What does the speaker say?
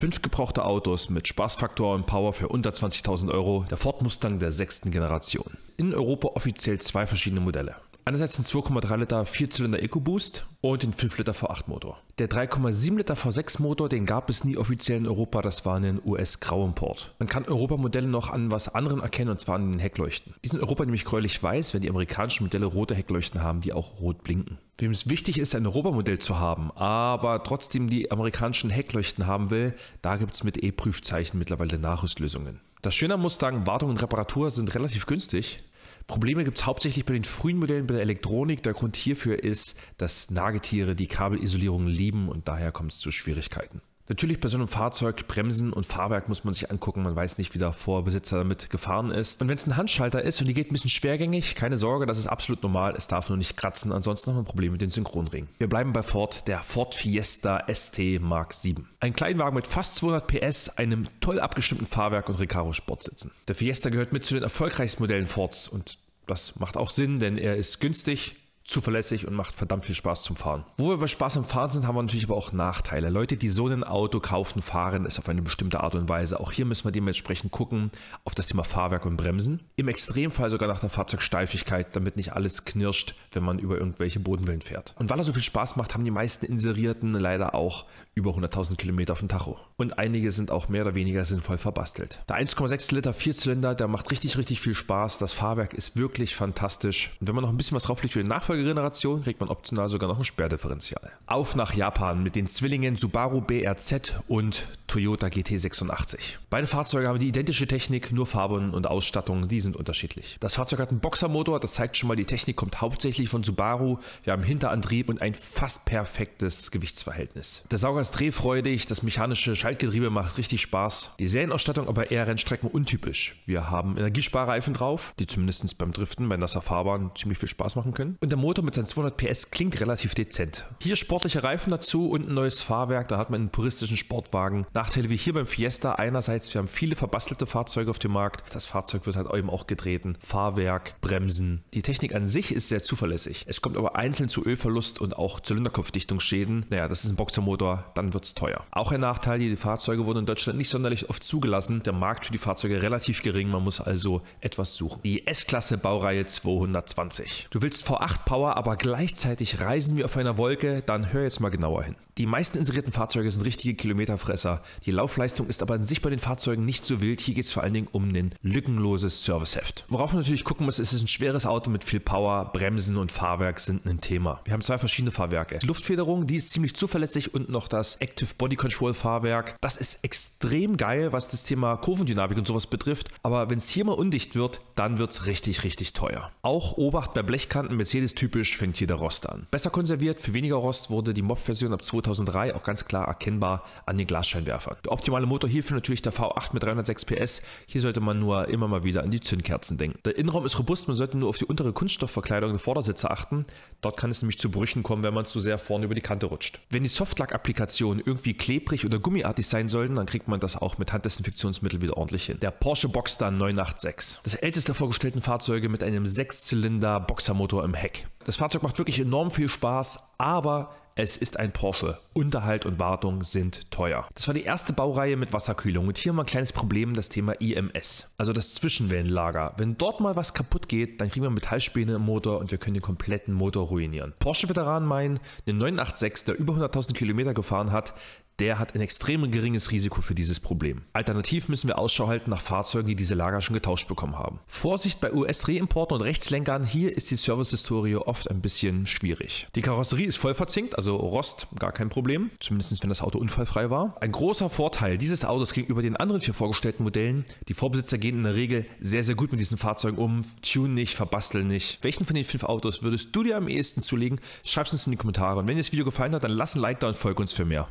Fünf gebrauchte Autos mit Spaßfaktor und Power für unter 20.000 Euro, der Ford Mustang der sechsten Generation. In Europa offiziell zwei verschiedene Modelle. Einerseits den 2,3 Liter Vierzylinder EcoBoost und den 5 Liter V8 Motor. Der 3,7 Liter V6 Motor, den gab es nie offiziell in Europa, das war ein US-Grauimport. Man kann Europamodelle noch an was anderem erkennen und zwar an den Heckleuchten. Die sind in Europa nämlich gräulich weiß, wenn die amerikanischen Modelle rote Heckleuchten haben, die auch rot blinken. Wem es wichtig ist, ein Europamodell zu haben, aber trotzdem die amerikanischen Heckleuchten haben will, da gibt es mit E-Prüfzeichen mittlerweile Nachrüstlösungen. Das Schöne am Mustang, Wartung und Reparatur sind relativ günstig. Probleme gibt es hauptsächlich bei den frühen Modellen bei der Elektronik. Der Grund hierfür ist, dass Nagetiere die Kabelisolierung lieben und daher kommt es zu Schwierigkeiten. Natürlich bei so einem Fahrzeug Bremsen und Fahrwerk muss man sich angucken. Man weiß nicht, wie der Vorbesitzer damit gefahren ist. Und wenn es ein Handschalter ist und die geht ein bisschen schwergängig, keine Sorge, das ist absolut normal. Es darf nur nicht kratzen. Ansonsten haben wir ein Problem mit den Synchronringen. Wir bleiben bei Ford, der Ford Fiesta ST Mark 7. Ein Kleinwagen mit fast 200 PS, einem toll abgestimmten Fahrwerk und Recaro Sportsitzen. Der Fiesta gehört mit zu den erfolgreichsten Modellen Fords und das macht auch Sinn, denn er ist günstig, zuverlässig und macht verdammt viel Spaß zum Fahren. Wo wir bei Spaß am Fahren sind, haben wir natürlich aber auch Nachteile. Leute, die so ein Auto kaufen, fahren es auf eine bestimmte Art und Weise. Auch hier müssen wir dementsprechend gucken auf das Thema Fahrwerk und Bremsen. Im Extremfall sogar nach der Fahrzeugsteifigkeit, damit nicht alles knirscht, wenn man über irgendwelche Bodenwellen fährt. Und weil er so viel Spaß macht, haben die meisten Inserierten leider auch über 100.000 Kilometer auf dem Tacho. Und einige sind auch mehr oder weniger sinnvoll verbastelt. Der 1,6 Liter Vierzylinder, der macht richtig, richtig viel Spaß. Das Fahrwerk ist wirklich fantastisch. Und wenn man noch ein bisschen was drauflegt für den Nachfolger, Nachfolgegeneration kriegt man optional sogar noch ein Sperrdifferential. Auf nach Japan mit den Zwillingen Subaru BRZ und Toyota GT86. Beide Fahrzeuge haben die identische Technik, nur Farben und Ausstattung, die sind unterschiedlich. Das Fahrzeug hat einen Boxermotor, das zeigt schon mal, die Technik kommt hauptsächlich von Subaru. Wir haben Hinterantrieb und ein fast perfektes Gewichtsverhältnis. Der Sauger ist drehfreudig, das mechanische Schaltgetriebe macht richtig Spaß. Die Serienausstattung aber eher Rennstrecken untypisch. Wir haben Energiesparreifen drauf, die zumindest beim Driften bei nasser Fahrbahn ziemlich viel Spaß machen können. Und der Motor mit seinen 200 PS klingt relativ dezent. Hier sportliche Reifen dazu und ein neues Fahrwerk, da hat man einen puristischen Sportwagen Nachteile wie hier beim Fiesta. Einerseits, wir haben viele verbastelte Fahrzeuge auf dem Markt. Das Fahrzeug wird halt eben auch getreten. Fahrwerk, Bremsen. Die Technik an sich ist sehr zuverlässig. Es kommt aber einzeln zu Ölverlust und auch Zylinderkopfdichtungsschäden. Naja, das ist ein Boxermotor, dann wird es teuer. Auch ein Nachteil, die Fahrzeuge wurden in Deutschland nicht sonderlich oft zugelassen. Der Markt für die Fahrzeuge relativ gering, man muss also etwas suchen. Die S-Klasse Baureihe 220. Du willst V8 Power, aber gleichzeitig reisen wir auf einer Wolke, dann hör jetzt mal genauer hin. Die meisten inserierten Fahrzeuge sind richtige Kilometerfresser. Die Laufleistung ist aber an sich bei den Fahrzeugen nicht so wild. Hier geht es vor allen Dingen um ein lückenloses Serviceheft. Worauf man natürlich gucken muss, ist es ein schweres Auto mit viel Power. Bremsen und Fahrwerk sind ein Thema. Wir haben zwei verschiedene Fahrwerke. Die Luftfederung, die ist ziemlich zuverlässig und noch das Active Body Control Fahrwerk. Das ist extrem geil, was das Thema Kurvendynamik und sowas betrifft. Aber wenn es hier mal undicht wird, dann wird es richtig, richtig teuer. Auch Obacht bei Blechkanten, Mercedes-typisch, fängt hier der Rost an. Besser konserviert, für weniger Rost wurde die Mob-Version ab 2003 auch ganz klar erkennbar an den Glasscheinwerfern Scheinwerfer. Der optimale Motor hierfür natürlich der V8 mit 306 PS. Hier sollte man nur immer mal wieder an die Zündkerzen denken. Der Innenraum ist robust, man sollte nur auf die untere Kunststoffverkleidung der Vordersitze achten. Dort kann es nämlich zu Brüchen kommen, wenn man zu sehr vorne über die Kante rutscht. Wenn die Softlack-Applikationen irgendwie klebrig oder gummiartig sein sollten, dann kriegt man das auch mit Handdesinfektionsmittel wieder ordentlich hin. Der Porsche Boxster 986. Das älteste vorgestellten Fahrzeuge mit einem 6-Zylinder Boxermotor im Heck. Das Fahrzeug macht wirklich enorm viel Spaß, aber es ist ein Porsche. Unterhalt und Wartung sind teuer. Das war die erste Baureihe mit Wasserkühlung und hier wir ein kleines Problem, das Thema IMS, also das Zwischenwellenlager. Wenn dort mal was kaputt geht, dann kriegen wir Metallspäne im Motor und wir können den kompletten Motor ruinieren. Porsche-Veteranen meinen, den 986, der über 100.000 Kilometer gefahren hat, der hat ein extrem geringes Risiko für dieses Problem. Alternativ müssen wir Ausschau halten nach Fahrzeugen, die diese Lager schon getauscht bekommen haben. Vorsicht bei US-Reimporten und Rechtslenkern, hier ist die Servicehistorie oft ein bisschen schwierig. Die Karosserie ist voll verzinkt, also Rost gar kein Problem, zumindest wenn das Auto unfallfrei war. Ein großer Vorteil dieses Autos gegenüber den anderen vier vorgestellten Modellen, die Vorbesitzer gehen in der Regel sehr, sehr gut mit diesen Fahrzeugen um, tun nicht, verbasteln nicht. Welchen von den fünf Autos würdest du dir am ehesten zulegen? Schreib es uns in die Kommentare und wenn dir das Video gefallen hat, dann lass ein Like da und folge uns für mehr.